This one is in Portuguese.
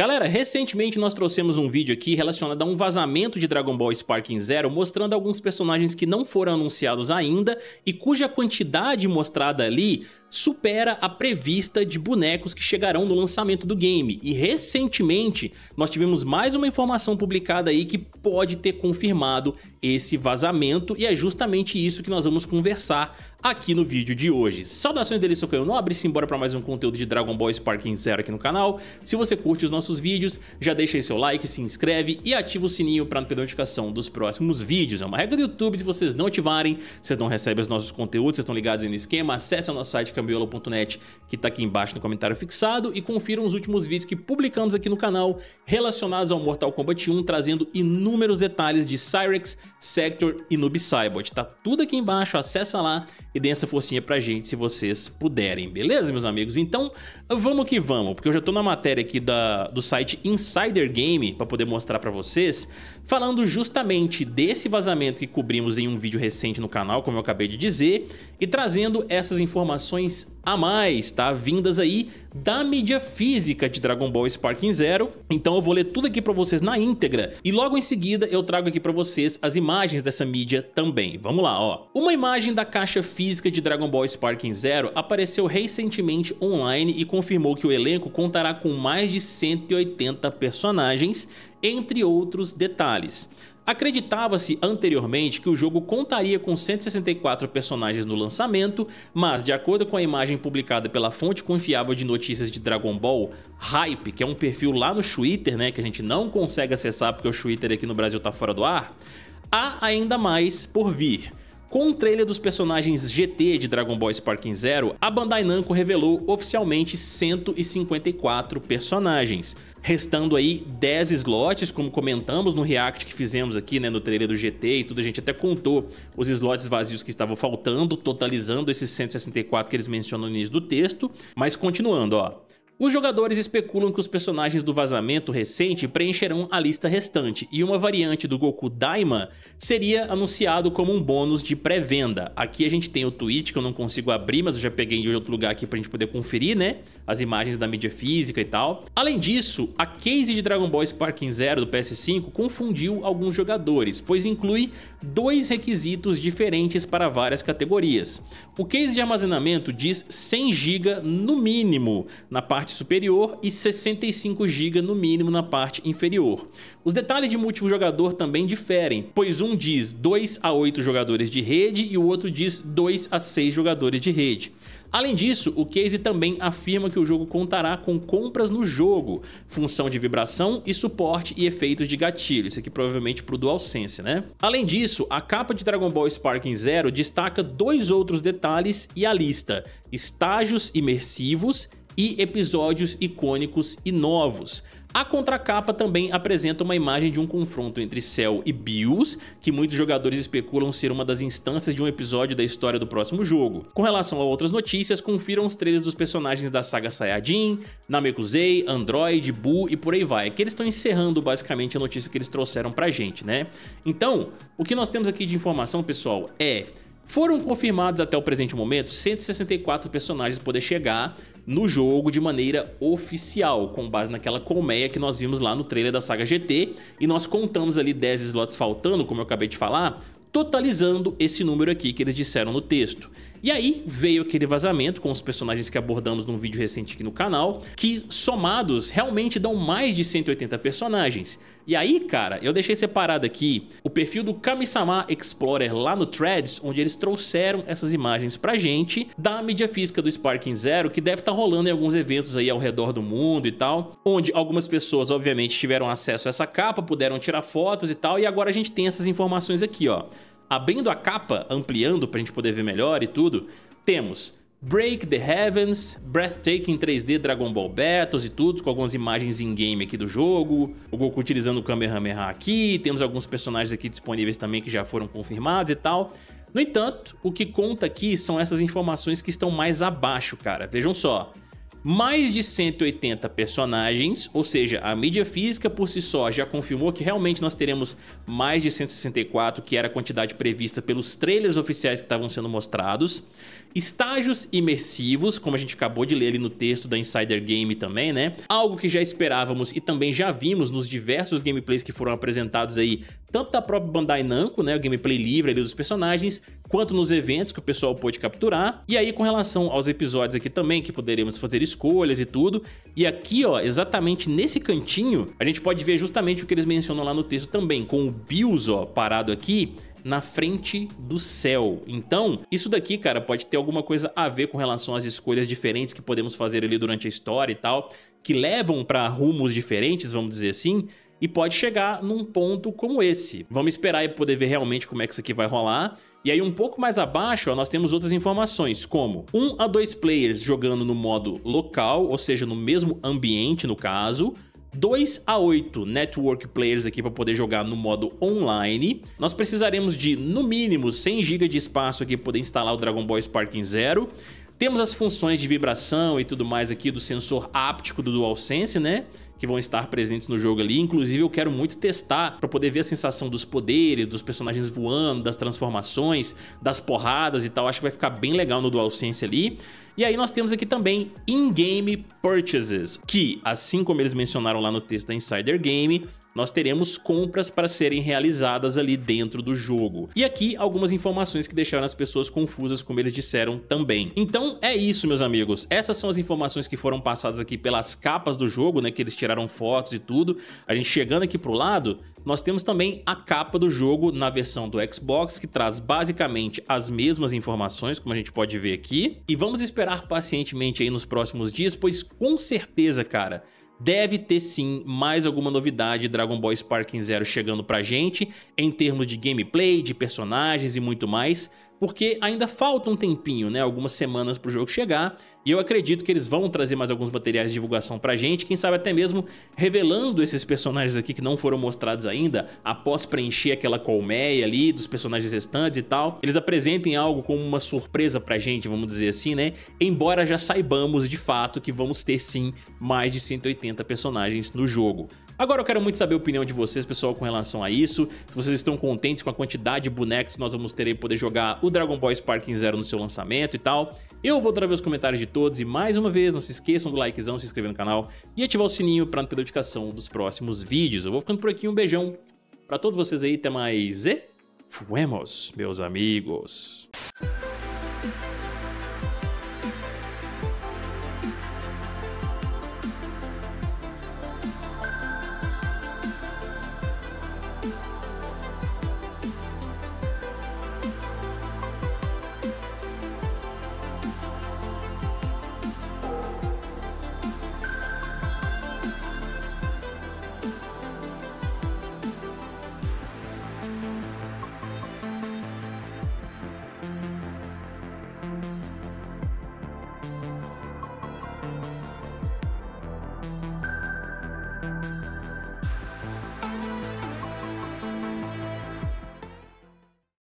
Galera, recentemente nós trouxemos um vídeo aqui relacionado a um vazamento de Dragon Ball Sparking Zero mostrando alguns personagens que não foram anunciados ainda e cuja quantidade mostrada ali supera a prevista de bonecos que chegarão no lançamento do game. E recentemente nós tivemos mais uma informação publicada aí que pode ter confirmado esse vazamento e é justamente isso que nós vamos conversar aqui no vídeo de hoje. Saudações dele, sou Caio Nobre, simbora para mais um conteúdo de Dragon Ball Sparking Zero aqui no canal. Se você curte os nossos vídeos, já deixa aí seu like, se inscreve e ativa o sininho para não perder notificação dos próximos vídeos. É uma regra do YouTube, se vocês não ativarem, vocês não recebem os nossos conteúdos, vocês estão ligados aí no esquema, acesse o nosso site cambiola.net que está aqui embaixo no comentário fixado e confiram os últimos vídeos que publicamos aqui no canal relacionados ao Mortal Kombat 1, trazendo inúmeros detalhes de Cyrex, Sector e Noob. Tá tudo aqui embaixo, acessa lá e dê essa forcinha pra gente se vocês puderem, beleza, meus amigos? Então, vamos que vamos, porque eu já tô na matéria aqui da, do site Insider Game para poder mostrar pra vocês, falando justamente desse vazamento que cobrimos em um vídeo recente no canal, como eu acabei de dizer, e trazendo essas informações a mais, tá? Vindas aí da mídia física de Dragon Ball Sparking Zero. Então eu vou ler tudo aqui pra vocês na íntegra e logo em seguida eu trago aqui pra vocês as imagens dessa mídia também. Vamos lá, ó. Uma imagem da caixa física de Dragon Ball Sparking Zero apareceu recentemente online e confirmou que o elenco contará com mais de 180 personagens, entre outros detalhes. Acreditava-se anteriormente que o jogo contaria com 164 personagens no lançamento, mas de acordo com a imagem publicada pela fonte confiável de notícias de Dragon Ball, Hype, que é um perfil lá no Twitter, né, que a gente não consegue acessar porque o Twitter aqui no Brasil tá fora do ar, há ainda mais por vir. Com o trailer dos personagens GT de Dragon Ball Sparking Zero, a Bandai Namco revelou oficialmente 154 personagens, restando aí 10 slots, como comentamos no react que fizemos aqui né, no trailer do GT e tudo, a gente até contou os slots vazios que estavam faltando, totalizando esses 164 que eles mencionam no início do texto, mas continuando, ó. Os jogadores especulam que os personagens do vazamento recente preencherão a lista restante e uma variante do Goku Daima seria anunciado como um bônus de pré-venda. Aqui a gente tem o tweet que eu não consigo abrir, mas eu já peguei de outro lugar aqui pra gente poder conferir, né? As imagens da mídia física e tal. Além disso, a case de Dragon Ball Sparking Zero do PS5 confundiu alguns jogadores, pois inclui dois requisitos diferentes para várias categorias. O case de armazenamento diz 100 GB no mínimo na parte parte superior e 65 GB no mínimo na parte inferior. Os detalhes de multijogador também diferem, pois um diz 2 a 8 jogadores de rede e o outro diz 2 a 6 jogadores de rede. Além disso, o case também afirma que o jogo contará com compras no jogo, função de vibração e suporte e efeitos de gatilho, isso aqui provavelmente para o DualSense, né? Além disso, a capa de Dragon Ball Sparking Zero destaca dois outros detalhes e a lista, estágios imersivos e episódios icônicos e novos. A contracapa também apresenta uma imagem de um confronto entre Cell e Bills, que muitos jogadores especulam ser uma das instâncias de um episódio da história do próximo jogo. Com relação a outras notícias, confiram os trailers dos personagens da saga Saiyajin, Namekusei, Android, Buu e por aí vai, que eles estão encerrando basicamente a notícia que eles trouxeram pra gente, né? Então, o que nós temos aqui de informação, pessoal, é... Foram confirmados até o presente momento 164 personagens poder chegar no jogo de maneira oficial, com base naquela colmeia que nós vimos lá no trailer da saga GT, e nós contamos ali 10 slots faltando, como eu acabei de falar, totalizando esse número aqui que eles disseram no texto. E aí veio aquele vazamento com os personagens que abordamos num vídeo recente aqui no canal, que somados realmente dão mais de 180 personagens. E aí, cara, eu deixei separado aqui o perfil do Kami-sama Explorer lá no Threads, onde eles trouxeram essas imagens pra gente da mídia física do Sparking Zero, que deve estar tá rolando em alguns eventos aí ao redor do mundo e tal, onde algumas pessoas, obviamente, tiveram acesso a essa capa, puderam tirar fotos e tal, e agora a gente tem essas informações aqui, ó. Abrindo a capa, ampliando para a gente poder ver melhor e tudo, temos Break the Heavens, Breathtaking 3D Dragon Ball Battles e tudo, com algumas imagens in-game aqui do jogo, o Goku utilizando o Kamehameha aqui, temos alguns personagens aqui disponíveis também que já foram confirmados e tal. No entanto, o que conta aqui são essas informações que estão mais abaixo, cara. Vejam só, mais de 180 personagens, ou seja, a mídia física por si só já confirmou que realmente nós teremos mais de 164, que era a quantidade prevista pelos trailers oficiais que estavam sendo mostrados, estágios imersivos, como a gente acabou de ler ali no texto da Insider Game também, né? Algo que já esperávamos e também já vimos nos diversos gameplays que foram apresentados aí, tanto da própria Bandai Namco, né, o gameplay livre ali dos personagens, quanto nos eventos que o pessoal pôde capturar. E aí com relação aos episódios aqui também, que poderemos fazer escolhas e tudo. E aqui, ó, exatamente nesse cantinho, a gente pode ver justamente o que eles mencionam lá no texto também, com o Bills, ó, parado aqui, na frente do céu. Então, isso daqui, cara, pode ter alguma coisa a ver com relação às escolhas diferentes que podemos fazer ali durante a história e tal, que levam para rumos diferentes, vamos dizer assim, e pode chegar num ponto como esse. Vamos esperar e poder ver realmente como é que isso aqui vai rolar. E aí um pouco mais abaixo ó, nós temos outras informações, como um a dois players jogando no modo local, ou seja, no mesmo ambiente no caso, 2 a 8 network players aqui para poder jogar no modo online. Nós precisaremos de, no mínimo, 100 GB de espaço aqui para poder instalar o Dragon Ball Sparking Zero. Temos as funções de vibração e tudo mais aqui do sensor áptico do DualSense, né? Que vão estar presentes no jogo ali. Inclusive eu quero muito testar para poder ver a sensação dos poderes, dos personagens voando, das transformações, das porradas e tal. Acho que vai ficar bem legal no DualSense ali. E aí nós temos aqui também in-game purchases, que assim como eles mencionaram lá no texto da Insider Game, nós teremos compras para serem realizadas ali dentro do jogo. E aqui algumas informações que deixaram as pessoas confusas, como eles disseram também. Então é isso, meus amigos. Essas são as informações que foram passadas aqui pelas capas do jogo, né, que eles tiraram fotos e tudo. A gente chegando aqui pro lado, nós temos também a capa do jogo na versão do Xbox, que traz basicamente as mesmas informações, como a gente pode ver aqui. E vamos esperar pacientemente aí nos próximos dias, pois com certeza, cara, deve ter sim mais alguma novidade Dragon Ball Sparking Zero chegando pra gente, em termos de gameplay, de personagens e muito mais, porque ainda falta um tempinho, né, algumas semanas para o jogo chegar, e eu acredito que eles vão trazer mais alguns materiais de divulgação pra gente, quem sabe até mesmo revelando esses personagens aqui que não foram mostrados ainda, após preencher aquela colmeia ali dos personagens restantes e tal, eles apresentem algo como uma surpresa pra gente, vamos dizer assim, né, embora já saibamos de fato que vamos ter sim mais de 180 personagens no jogo. Agora eu quero muito saber a opinião de vocês, pessoal, com relação a isso. Se vocês estão contentes com a quantidade de bonecos que nós vamos ter aí poder jogar o Dragon Ball Sparking Zero no seu lançamento e tal. Eu vou trazer os comentários de todos e mais uma vez, não se esqueçam do likezão, se inscrever no canal e ativar o sininho para não perder notificação dos próximos vídeos. Eu vou ficando por aqui, um beijão para todos vocês aí, até mais e fuemos, meus amigos.